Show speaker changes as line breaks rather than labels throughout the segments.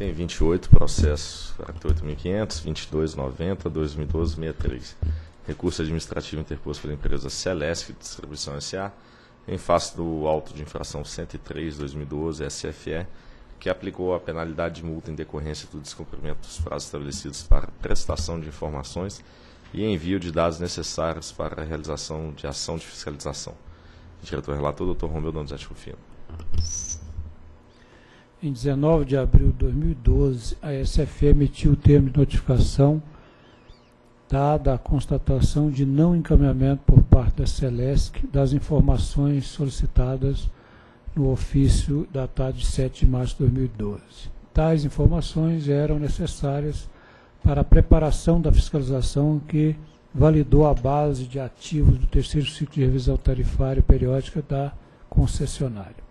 Item 28, processo 48.500, 2290, 2012, 63. Recurso administrativo interposto pela empresa Celesc Distribuição S.A., em face do auto de infração 103-2012, SFE, que aplicou a penalidade de multa em decorrência do descumprimento dos prazos estabelecidos para prestação de informações e envio de dados necessários para a realização de ação de fiscalização. Diretor relator, Dr. Romeu Donizete Rufino.
Em 19 de abril de 2012, a SFE emitiu o termo de notificação dada a constatação de não encaminhamento por parte da Celesc das informações solicitadas no ofício datado de 7 de março de 2012. Tais informações eram necessárias para a preparação da fiscalização que validou a base de ativos do terceiro ciclo de revisão tarifária periódica da concessionária.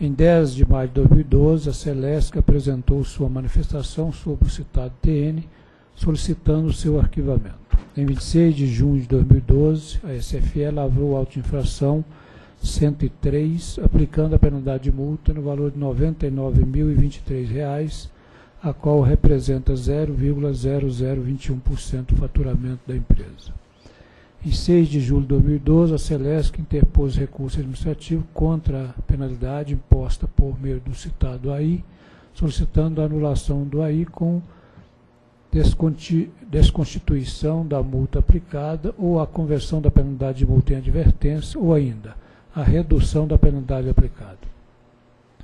Em 10 de maio de 2012, a Celesc apresentou sua manifestação sobre o citado TN, solicitando seu arquivamento. Em 26 de junho de 2012, a SFE lavrou auto-infração 103, aplicando a penalidade de multa no valor de R$ 99.023, a qual representa 0,0021% do faturamento da empresa. Em 6 de julho de 2012, a Celesc interpôs recurso administrativo contra a penalidade imposta por meio do citado AI, solicitando a anulação do AI com desconstituição da multa aplicada ou a conversão da penalidade de multa em advertência ou ainda a redução da penalidade aplicada.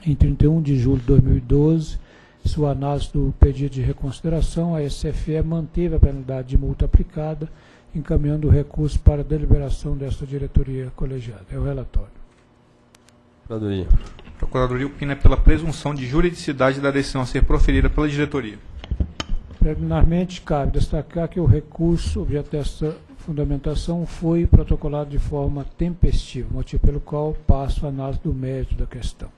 Em 31 de julho de 2012, sua análise do pedido de reconsideração, a SFE manteve a penalidade de multa aplicada, encaminhando o recurso para a deliberação desta diretoria colegiada. É o relatório.
Procuradoria.
Procuradoria opina pela presunção de juridicidade da decisão a ser proferida pela diretoria.
Preliminarmente, cabe destacar que o recurso, objeto desta fundamentação, foi protocolado de forma tempestiva, motivo pelo qual passo a análise do mérito da questão.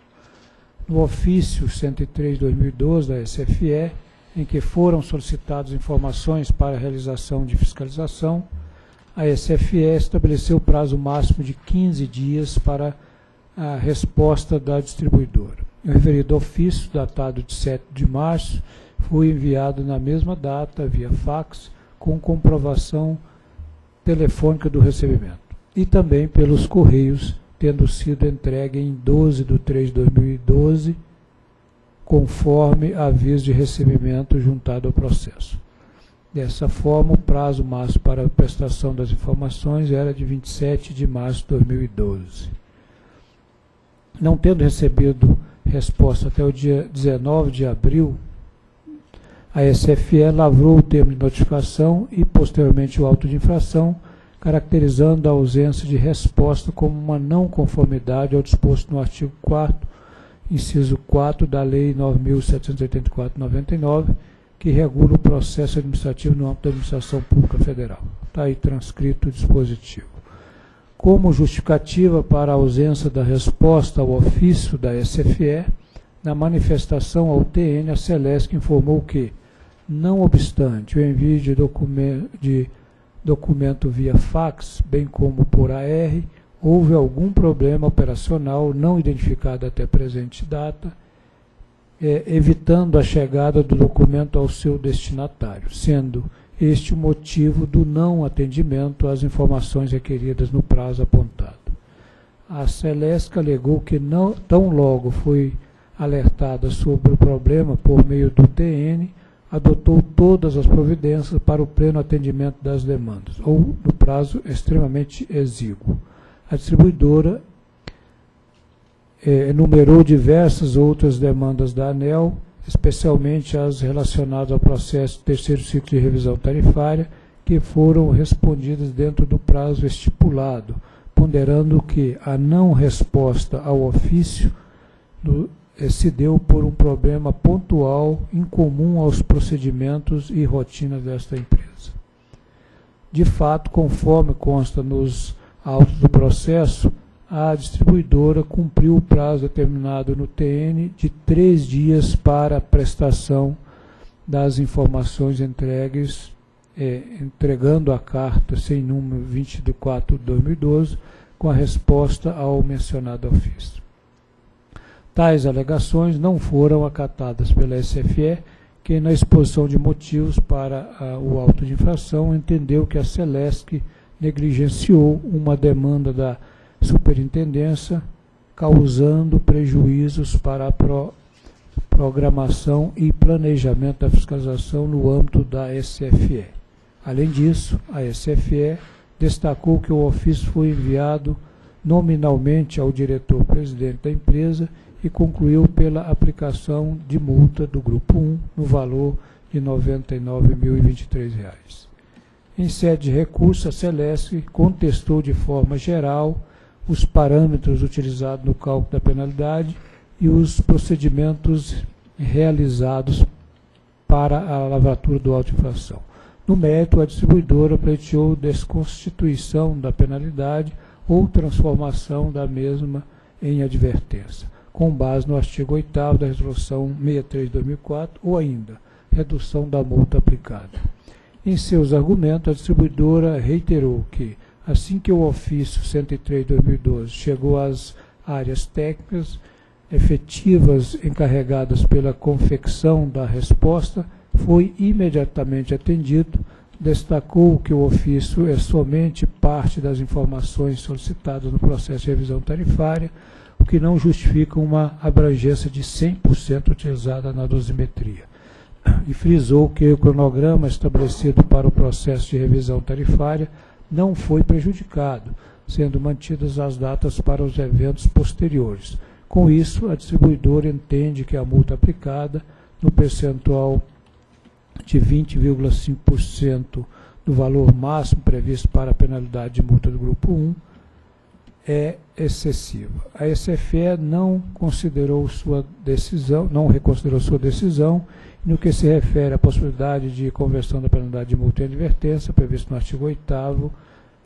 No ofício 103-2012 da SFE, em que foram solicitadas informações para a realização de fiscalização, a SFE estabeleceu o prazo máximo de 15 dias para a resposta da distribuidora. O referido ofício, datado de 7 de março, foi enviado na mesma data, via fax, com comprovação telefônica do recebimento. E também pelos Correios, tendo sido entregue em 12 de 3 de 2012, conforme aviso de recebimento juntado ao processo. Dessa forma, o prazo máximo para a prestação das informações era de 27 de março de 2012. Não tendo recebido resposta até o dia 19 de abril, a SFE lavrou o termo de notificação e, posteriormente, o auto de infração, caracterizando a ausência de resposta como uma não conformidade ao disposto no artigo 4 inciso 4 da Lei 9.784-99, que regula o processo administrativo no âmbito da Administração Pública Federal. Está aí transcrito o dispositivo. Como justificativa para a ausência da resposta ao ofício da SFE, na manifestação ao TN, a Celesc informou que, não obstante o envio de documento, de documento via fax, bem como por AR, houve algum problema operacional não identificado até a presente data, é, evitando a chegada do documento ao seu destinatário, sendo este o motivo do não atendimento às informações requeridas no prazo apontado. A Celeste alegou que não, tão logo foi alertada sobre o problema por meio do TN, adotou todas as providências para o pleno atendimento das demandas, ou no prazo extremamente exíguo. A distribuidora é, enumerou diversas outras demandas da ANEL, especialmente as relacionadas ao processo do terceiro ciclo de revisão tarifária, que foram respondidas dentro do prazo estipulado, ponderando que a não resposta ao ofício do, eh, se deu por um problema pontual incomum aos procedimentos e rotinas desta empresa. De fato, conforme consta nos autos do processo, a distribuidora cumpriu o prazo determinado no TN de três dias para a prestação das informações entregues, eh, entregando a carta sem número 24 de 2012, com a resposta ao mencionado ofício. Tais alegações não foram acatadas pela SFE, que na exposição de motivos para a, o auto de infração entendeu que a Celesc negligenciou uma demanda da superintendência, causando prejuízos para a pro, programação e planejamento da fiscalização no âmbito da SFE. Além disso, a SFE destacou que o ofício foi enviado nominalmente ao diretor-presidente da empresa e concluiu pela aplicação de multa do Grupo 1 no valor de R$ 99.023. Em sede de recurso, a Celeste contestou de forma geral os parâmetros utilizados no cálculo da penalidade e os procedimentos realizados para a lavratura do auto-infração. No mérito, a distribuidora pleiteou desconstituição da penalidade ou transformação da mesma em advertência, com base no artigo 8 da Resolução 63 de 2004, ou ainda, redução da multa aplicada. Em seus argumentos, a distribuidora reiterou que, assim que o ofício 103 de 2012 chegou às áreas técnicas efetivas encarregadas pela confecção da resposta, foi imediatamente atendido, destacou que o ofício é somente parte das informações solicitadas no processo de revisão tarifária, o que não justifica uma abrangência de 100% utilizada na dosimetria e frisou que o cronograma estabelecido para o processo de revisão tarifária não foi prejudicado, sendo mantidas as datas para os eventos posteriores. Com isso, a distribuidora entende que a multa aplicada no percentual de 20,5% do valor máximo previsto para a penalidade de multa do grupo 1 é excessiva. A SFE não considerou sua decisão, não reconsiderou sua decisão no que se refere à possibilidade de conversão da penalidade de multa em advertência, previsto no artigo 8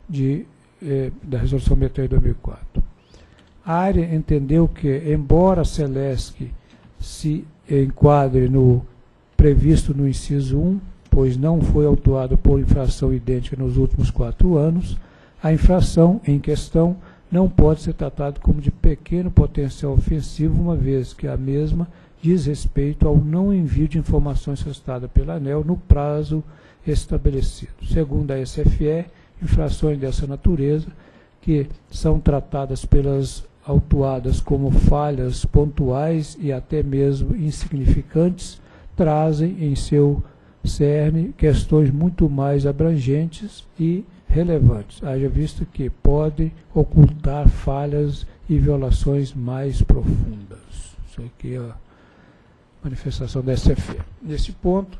de, eh, da Resolução 63 de 2004. A área entendeu que, embora a Celesc se enquadre no previsto no inciso 1, pois não foi autuado por infração idêntica nos últimos quatro anos, a infração em questão não pode ser tratada como de pequeno potencial ofensivo, uma vez que a mesma diz respeito ao não envio de informações solicitadas pela ANEL no prazo estabelecido. Segundo a SFE, infrações dessa natureza, que são tratadas pelas autuadas como falhas pontuais e até mesmo insignificantes, trazem em seu cerne questões muito mais abrangentes e relevantes, haja visto que podem ocultar falhas e violações mais profundas. Isso aqui é manifestação da SFE. Nesse ponto,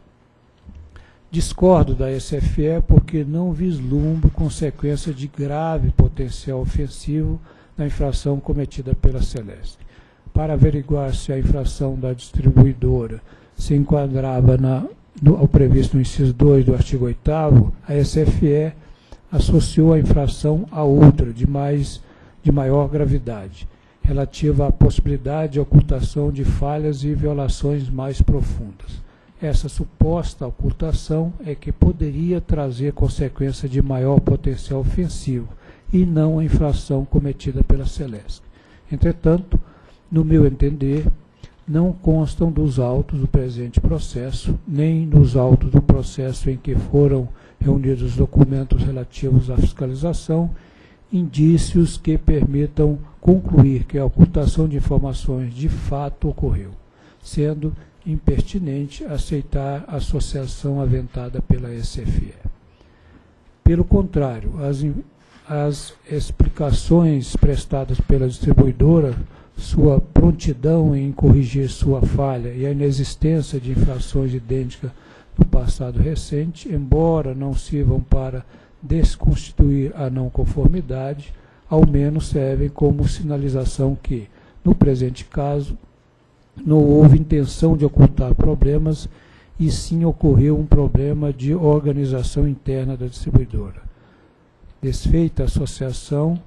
discordo da SFE porque não vislumbro consequência de grave potencial ofensivo na infração cometida pela Celeste. Para averiguar se a infração da distribuidora se enquadrava na, no, ao previsto no inciso 2 do artigo 8 a SFE associou a infração a outra de, mais, de maior gravidade, relativa à possibilidade de ocultação de falhas e violações mais profundas. Essa suposta ocultação é que poderia trazer consequência de maior potencial ofensivo e não a infração cometida pela Celeste. Entretanto, no meu entender, não constam dos autos do presente processo, nem nos autos do processo em que foram reunidos os documentos relativos à fiscalização, indícios que permitam concluir que a ocultação de informações de fato ocorreu, sendo impertinente aceitar a associação aventada pela SFE. Pelo contrário, as, as explicações prestadas pela distribuidora, sua prontidão em corrigir sua falha e a inexistência de infrações idênticas no passado recente, embora não sirvam para desconstituir a não conformidade, ao menos servem como sinalização que, no presente caso, não houve intenção de ocultar problemas e sim ocorreu um problema de organização interna da distribuidora. Desfeita a associação,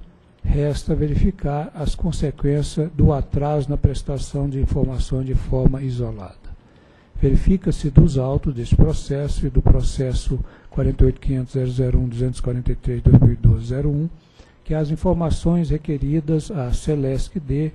resta verificar as consequências do atraso na prestação de informações de forma isolada. Verifica-se dos autos deste processo e do processo 48.500.001.243.2012.01 que as informações requeridas à Celesc D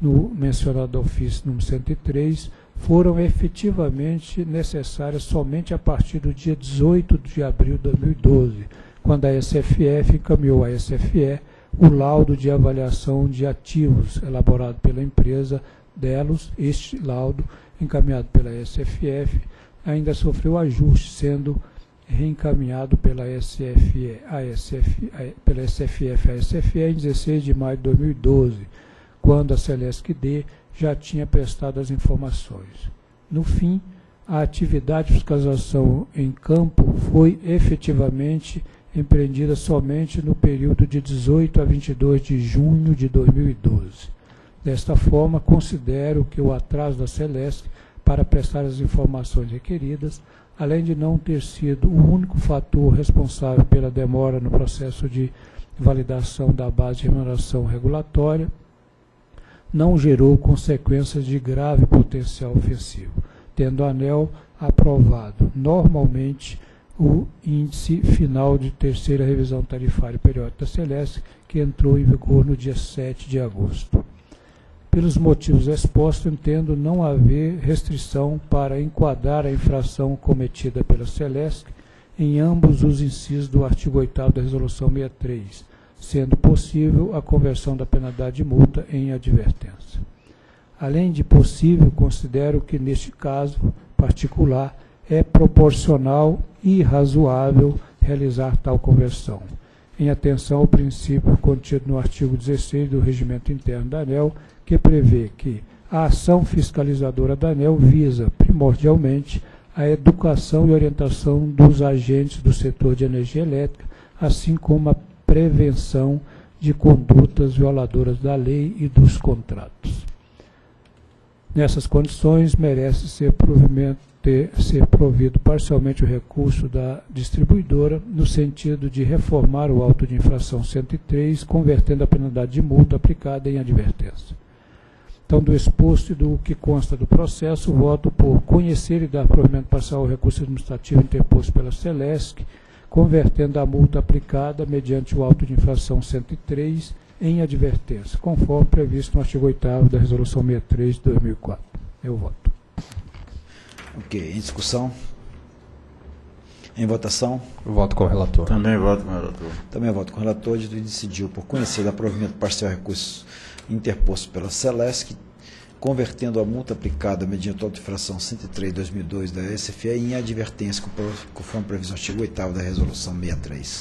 no mencionado ofício número 103, foram efetivamente necessárias somente a partir do dia 18 de abril de 2012, quando a SFF encaminhou à SFE o laudo de avaliação de ativos elaborado pela empresa Delos. Este laudo, encaminhado pela SFF, ainda sofreu ajuste, sendo reencaminhado pela, SFE, a SF, a, pela SFF à SFE em 16 de maio de 2012, quando a Celesc D já tinha prestado as informações. No fim, a atividade de fiscalização em campo foi efetivamente empreendida somente no período de 18 a 22 de junho de 2012. Desta forma, considero que o atraso da Celeste para prestar as informações requeridas, além de não ter sido o único fator responsável pela demora no processo de validação da base de remuneração regulatória, não gerou consequências de grave potencial ofensivo, tendo a ANEL aprovado normalmente o índice final de terceira revisão tarifária periódica da Celeste, que entrou em vigor no dia 7 de agosto. Pelos motivos expostos, entendo não haver restrição para enquadrar a infração cometida pela Celeste em ambos os incisos do artigo 8 da Resolução 63, sendo possível a conversão da penalidade de multa em advertência. Além de possível, considero que, neste caso particular, é proporcional e razoável realizar tal conversão, em atenção ao princípio contido no artigo 16 do Regimento Interno da ANEL, que prevê que a ação fiscalizadora da ANEL visa, primordialmente, a educação e orientação dos agentes do setor de energia elétrica, assim como a prevenção de condutas violadoras da lei e dos contratos. Nessas condições, merece ser provimento ter, ser provido parcialmente o recurso da distribuidora, no sentido de reformar o auto de infração 103, convertendo a penalidade de multa aplicada em advertência. Então, do exposto e do que consta do processo, voto por conhecer e dar provimento parcial ao recurso administrativo interposto pela Celesc, convertendo a multa aplicada mediante o auto de infração 103 em advertência, conforme previsto no artigo 8 da Resolução 63 de 2004. Eu voto.
Ok, em discussão? Em votação?
Voto com o relator.
Também voto com o relator.
Também voto com o relator. De decidiu por conhecer da provimento parcial recurso interposto pela Celesc, convertendo a multa aplicada mediante auto infração 103-2002 da SFE em advertência conforme previsão artigo 8 da Resolução 63.